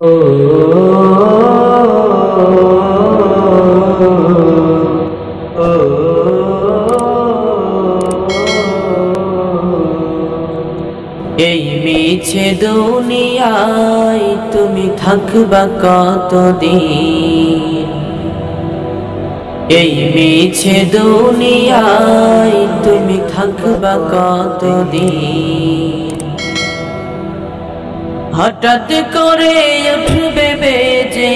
এই মিছে দুনিয়ায় তুমি থাকবা কতদিন? এই মিছে দুনিয়ায় তুমি থাকবা কতদিন? হঠাৎ করে উঠবে বেজে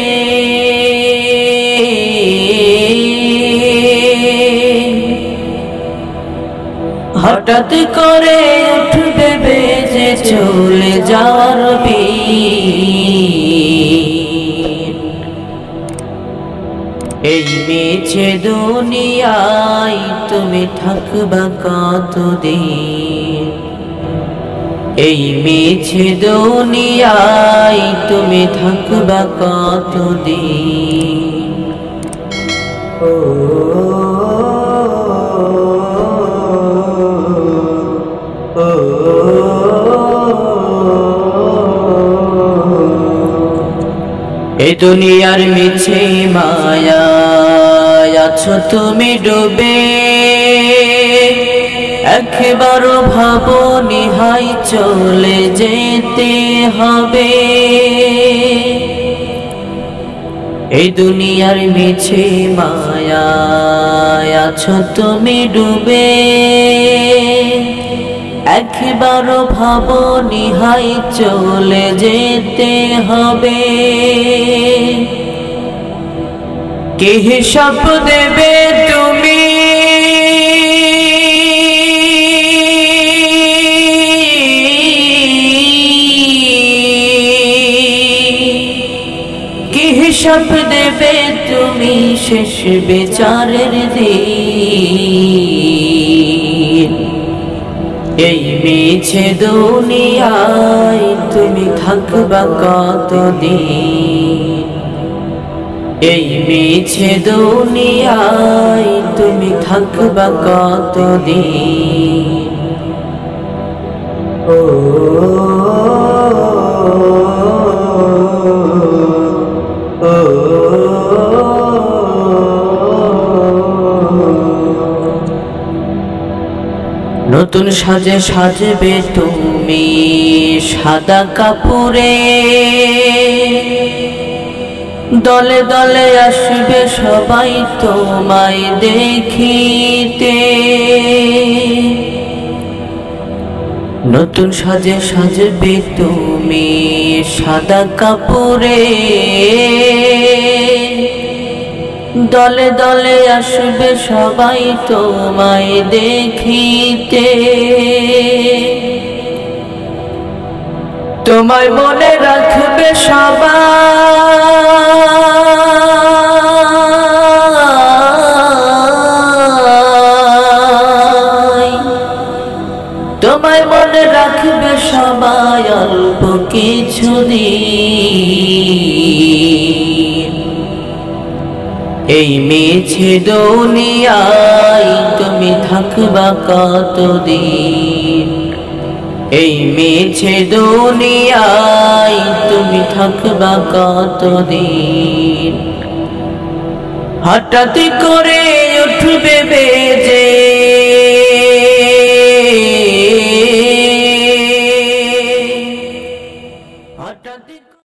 হঠাৎ করে উঠবে বেজে চলে যাওয়ার বিন। এই মিছে দুনিয়ায় তুমি থাকবা কতদিন এই মিছে দুনিয়ায় তুমি থাকবা কতদিন? ও এই দুনিয়ার মিছে মায়া আছো তুমি ডুবে একবারও ভাবো নিহাই চলে যেতে হবে। এই দুনিয়ার মিছে মায়া আছো তুমি ডুবে। একবারও ভাবো নিহাই চলে যেতে হবে। কে হিসাব দেবে হিসাব দেবে তুমি শেষ বিচারের দিন। এই মিছে দুনিয়ায় তুমি থাকবা কতদিন? এই মিছে দুনিয়ায় তুমি থাকবা কতদিন? ও নতুন সাজে সাজবে তুমি সাদা কাপুরে দলে দলে আসবে সবাই তোমায় দেখিতে। নতুন সাজে সাজবে তুমি সাদা কাপুরে দলে দলে আসবে সবাই তোমায় দেখিতে। তোমায় মনে রাখবে সবাই। তোমায় মনে রাখবে সবাই অল্প কিছু এই মিছে দুনিয়ায় তুমি থাকবা কতদিন? এই মিছে দুনিয়ায় তুমি থাকবা কতদিন? হঠাৎ করে উঠবে বেজে